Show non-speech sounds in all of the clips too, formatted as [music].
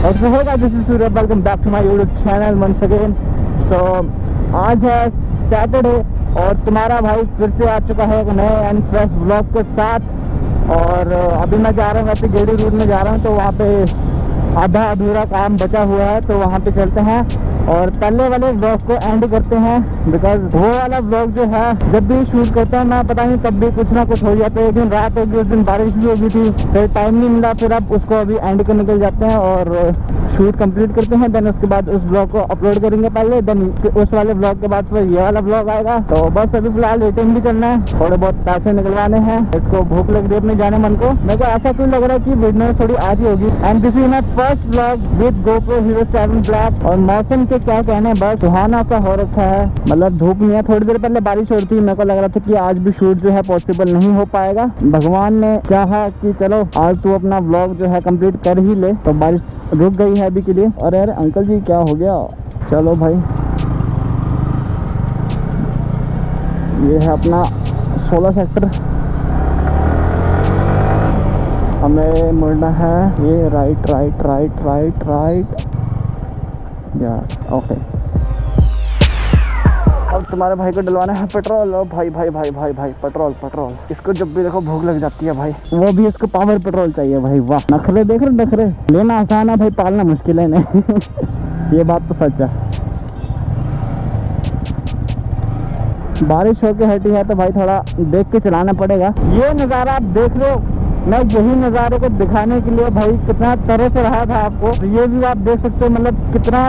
और hey guys, this is Surya. Welcome back to my YouTube channel once again. So आज है Saturday और तुम्हारा भाई फिर से आ चुका है एक नए एंड फ्रेश व्लॉग के साथ और अभी मैं जा रहा हूँ वैसे गेड़ी रूट में जा रहा हूँ तो वहाँ पे आधा अधूरा काम बचा हुआ है तो वहाँ पे चलते हैं और पहले वाले ब्लॉग को एंड करते हैं बिकॉज़ वो वाला ब्लॉग जो है, जब भी शूट करता हूँ, मैं पता नहीं तब भी कुछ ना कुछ हो जाता है। एक दिन रात होगी, उस दिन बारिश भी होगी थी, फिर टाइम नहीं मिला, फिर अब उसको अभी एंड कर निकल जाते हैं और शूट कंप्लीट करते हैं देन उसके बाद उस ब्लॉग को अपलोड करेंगे पहले देन उस वाले ब्लॉग के बाद फिर ये वाला ब्लॉग आएगा। तो बस अभी फ़िलहाल एटीएम भी चलना है, थोड़े बहुत पैसे निकलवाने हैं, इसको भूख लग रही अपने जाने मन को। मेरे को ऐसा क्यों लग रहा है कि वीडियो थोड़ी ही होगी। And this is my first blog with GoPro Hero seven black और मौसम के क्या कहने बस सुहाना सा हो रखा है। मतलब धूप नहीं है, थोड़ी देर पहले बारिश हो रही थी। मेरे को लग रहा था कि आज भी शूट जो है पॉसिबल नहीं हो पाएगा। भगवान ने चाहा कि चलो, आज तू अपना ब्लॉग जो है कंप्लीट कर ही ले। तो बारिश रुक गई है अभी के लिए। और यार, अंकल जी, क्या हो गया? चलो भाई। ये है अपना 16 सेक्टर हमें मुड़ना है। ये right right right right right yes okay अब तुम्हारे भाई को डलवाना है पेट्रोल। ओ भाई भाई भाई भाई भाई, पेट्रोल पेट्रोल। इसको जब भी देखो भूख लग जाती है भाई। वो भी इसको पावर पेट्रोल चाहिए भाई। वाह, नखरे देख रहे नखरे? लेना आसान है भाई, पालना मुश्किल है नहीं। [laughs] ये बात तो सच है। बारिश होके हटी है तो भाई थोड़ा देख के चलाना पड़ेगा। ये नज़ारा आप देख लो मैं यही नज़ारे को दिखाने के लिए भाई कितना तरह से रहा था आपको। ये भी आप देख सकते हो मतलब कितना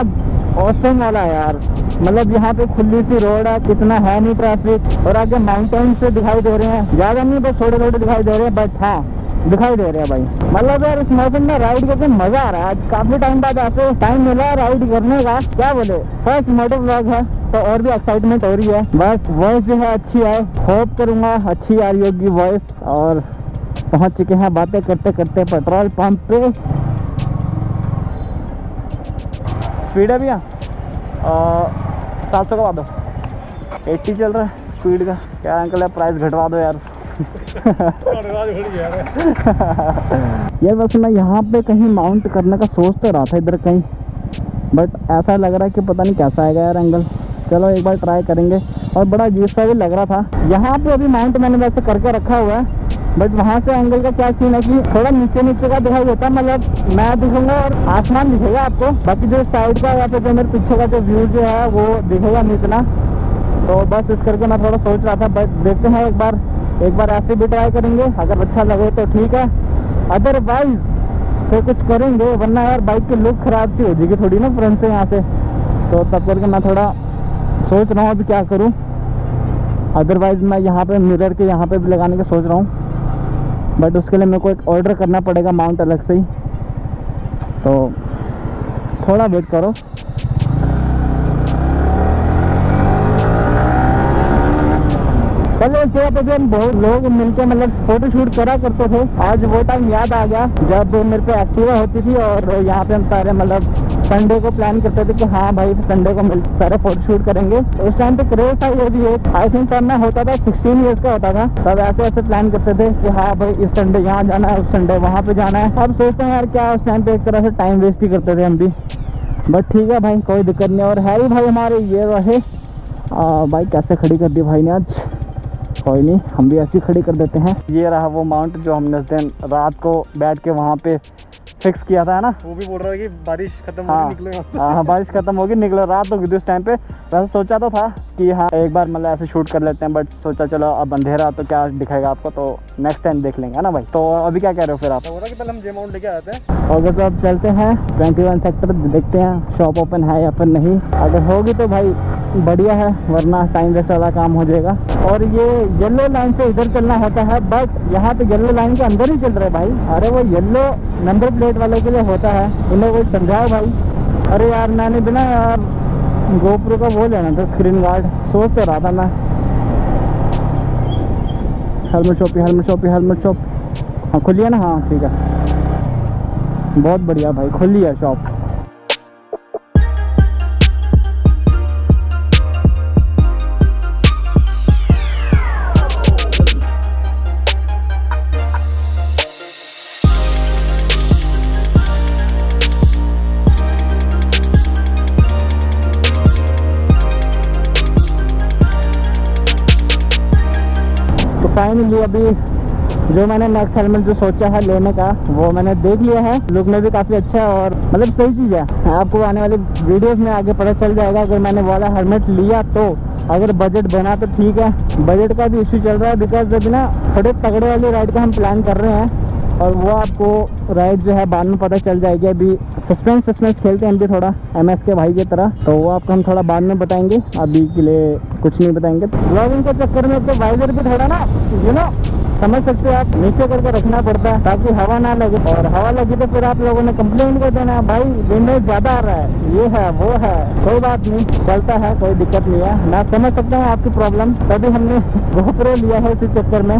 औसम वाला है यार। मतलब यहाँ पे खुली सी रोड है, कितना है नहीं ट्रैफ़िक और आगे माउंटेन से दिखाई दे रहे हैं। ज़्यादा नहीं, बस थोड़े थोड़े दिखाई दे रहे हैं बट हाँ दिखाई दे रहे हैं भाई। मतलब यार, इस मौसम में राइड करके मज़ा आ रहा है। आज काफ़ी टाइम बाद ऐसे टाइम मिला है राइड करने का। क्या बोले? फ़र्स्ट मोटो ब्लॉग है तो और भी एक्साइटमेंट हो रही है। बस वॉइस जो है अच्छी है होप करूँगा अच्छी आ रही होगी वॉइस और पहुँच चुके हैं बातें करते करते पेट्रोल पंप पे। स्पीड है भैया? सात सौ का दो। एट्टी चल रहा है स्पीड का। क्या अंकल है प्राइस घटवा दो यार। [laughs] यार बस मैं यहाँ पे कहीं माउंट करने का सोच तो रहा था इधर कहीं बट ऐसा लग रहा है कि पता नहीं कैसा आएगा यार एंगल चलो एक बार ट्राई करेंगे। और बड़ा अजीब सा भी लग रहा था। यहाँ पे अभी माउंट मैंने वैसे करके रखा हुआ है। बट वहाँ से एंगल का क्या सीन है कि थोड़ा नीचे नीचे का दिखाई देता है मतलब मैं दिखूँगा और आसमान दिखेगा आपको। बाकी जो साइड का या फिर जो मेरे पीछे का जो व्यू जो है, वो दिखेगा नहीं इतना। तो बस इस करके मैं थोड़ा सोच रहा था बट देखते हैं एक बार एक बार ऐसे भी ट्राई करेंगे। अगर अच्छा लगे तो ठीक है। अदरवाइज़ फिर कुछ करेंगे, वरना यार बाइक की लुक ख़राब सी हो जाएगी थोड़ी ना फ्रंट से यहाँ से। तो तब करके मैं थोड़ा सोच रहा हूँ अभी क्या करूँ। अदरवाइज़ मैं यहाँ पे मिरर के यहाँ पे भी लगाने का सोच रहा हूँ। बट उसके लिए मेरे को एक ऑर्डर करना पड़ेगा माउंट अलग से ही। तो थोड़ा वेट करो। कल इस जगह पे भी हम बहुत लोग मिलकर मतलब फ़ोटो शूट करा करते थे। आज वो टाइम याद आ गया जब मेरे पे एक्टिवा होती थी और यहाँ पे हम सारे मतलब संडे को प्लान करते थे कि हाँ भाई संडे को मिल, सारे फ़ोटो शूट करेंगे। तो उस टाइम पे क्रेज था ये भी एक। आई थिंक तब मैं होता था सिक्सटीन ईयर्स का होता था। तब ऐसे ऐसे प्लान करते थे कि हाँ भाई, इस संडे यहाँ जाना है, उस संडे वहाँ पे जाना है। अब सोचते हैं यार क्या उस टाइम पे एक तरह से टाइम वेस्ट ही करते थे हम भी। बट ठीक है भाई, कोई दिक्कत नहीं। और हैरी भाई हमारे, ये रहे। भाई कैसे खड़ी कर दी भाई ने आज? कोई नहीं, हम भी ऐसी खड़ी कर देते हैं। ये रहा वो माउंट जो हमने उस दिन रात को बैठ के वहाँ पे फिक्स किया था है ना? वो भी बोल रहा है कि बारिश खत्म हाँ। होगी निकलेगा। हाँ हाँ, बारिश खत्म होगी निकले रात हो गई थी उस टाइम पे वैसे सोचा तो था कि हाँ एक बार मतलब ऐसे शूट कर लेते हैं बट सोचा चलो अब अंधेरा तो क्या दिखाएगा आपको तो नेक्स्ट टाइम देख लेंगे है ना भाई? तो अभी क्या कह रहे हो फिर आप? तो बोला कि पहले हम जे माउंट लेके आते हैं? ओके तो अब चलते हैं ट्वेंटी सेक्टर देखते हैं शॉप ओपन है या फिर नहीं। अगर होगी तो भाई बढ़िया है, वरना टाइम वेस्ट वाला काम हो जाएगा। और ये येलो लाइन से इधर चलना होता है बट यहाँ पे येलो लाइन के अंदर ही चल रहे भाई। अरे वो येलो नंबर प्लेट वाले के लिए होता है उन्हें कोई समझाओ भाई। अरे यार, मैंने बिना यार गोप्रो का वो लेना था स्क्रीन गार्ड सोच तो रहा था मैं। Helmet shop helmet shop helmet shop हाँ खुली है ना? हाँ ठीक है। बहुत बढ़िया भाई, खुली है शॉप फाइनली अभी। जो मैंने नेक्स्ट हेलमेट जो सोचा है लेने का, वो मैंने देख लिया है। लुक में भी काफ़ी अच्छा है और मतलब सही चीज़ है। आपको आने वाले वीडियोस में आगे पता चल जाएगा। अगर मैंने वाला हेलमेट लिया तो अगर बजट बना तो ठीक है। बजट का भी इशू चल रहा है बिकॉज़ अभी ना थोड़े तगड़े वाली राइड का हम प्लान कर रहे हैं। और वो आपको राइड जो है बाद में पता चल जाएगी। अभी सस्पेंस सस्पेंस खेलते हैं हम भी थोड़ा एमएस के भाई की तरह। तो वो आपको हम थोड़ा बाद में बताएँगे। अभी के लिए कुछ नहीं बताएँगे। ब्लॉगिंग के चक्कर में तो वाइजर भी थोड़ा ना यू नो समझ सकते हो आप। नीचे करके रखना पड़ता है ताकि हवा ना लगे। और हवा लगी तो फिर आप लोगों ने कंप्लेंट कर देना, भाई विंडो ज़्यादा आ रहा है, ये है, वो है, कोई बात नहीं, चलता है, कोई दिक्कत नहीं है। मैं समझ सकता हूँ आपकी प्रॉब्लम तभी हमने [laughs] गोप्रो लिया है इसी चक्कर में।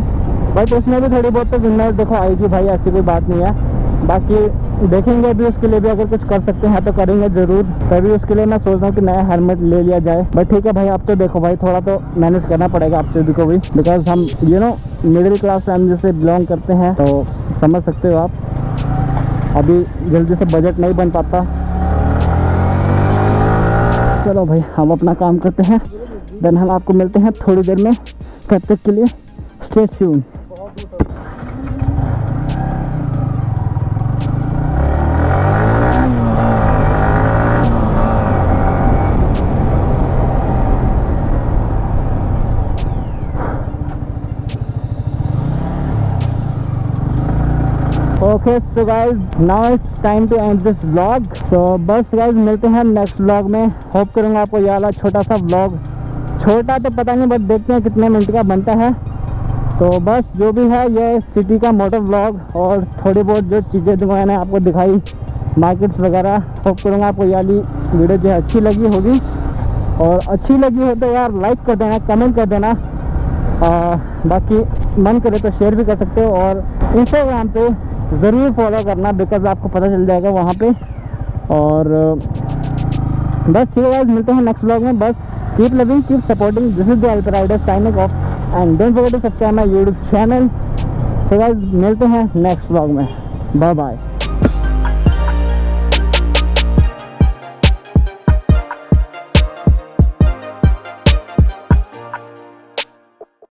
बट उसमें भी थोड़ी बहुत तो विंडोज़ देखो आएगी भाई, ऐसी कोई बात नहीं है। बाकी देखेंगे अभी उसके लिए भी अगर कुछ कर सकते हैं तो करेंगे ज़रूर। तभी उसके लिए मैं सोच रहा हूँ कि नया हेलमेट ले लिया जाए। बट ठीक है भाई आप तो देखो भाई, थोड़ा तो मैनेज करना पड़ेगा आप सभी को भी। बिकॉज़ हम you know middle class family से बिलोंग करते हैं तो समझ सकते हो आप। अभी जल्दी से बजट नहीं बन पाता। चलो भाई, हम अपना काम करते हैं। देन हम आपको मिलते हैं थोड़ी देर में। तब तक के लिए stay okay so guys now it's time to end this vlog so बस गाइज़ मिलते हैं नेक्स्ट व्लॉग में. होप करूँगा आपको ये वाला छोटा सा व्लॉग छोटा तो पता नहीं बट देखते हैं कितने मिनट का बनता है. तो बस जो भी है ये सिटी का मोटर व्लॉग और थोड़ी बहुत जो चीज़ें जो मैंने आपको दिखाई मार्केट्स वगैरह होप करूँगा आपको ये वाली वीडियो जो है अच्छी लगी होगी. और अच्छी लगी हो तो यार लाइक कर देना कमेंट कर देना. आ, बाकी मन करे तो शेयर भी कर सकते हो और इंस्टाग्राम पे ज़रूर फॉलो करना बिकॉज़ आपको पता चल जाएगा वहाँ पे। और बस ठीक है मिलते हैं नेक्स्ट ब्लॉग में। बस keep loving keep supporting this is the rider signing off and don't forget to subscribe my YouTube channel so guys मिलते हैं नेक्स्ट ब्लॉग में। Bye bye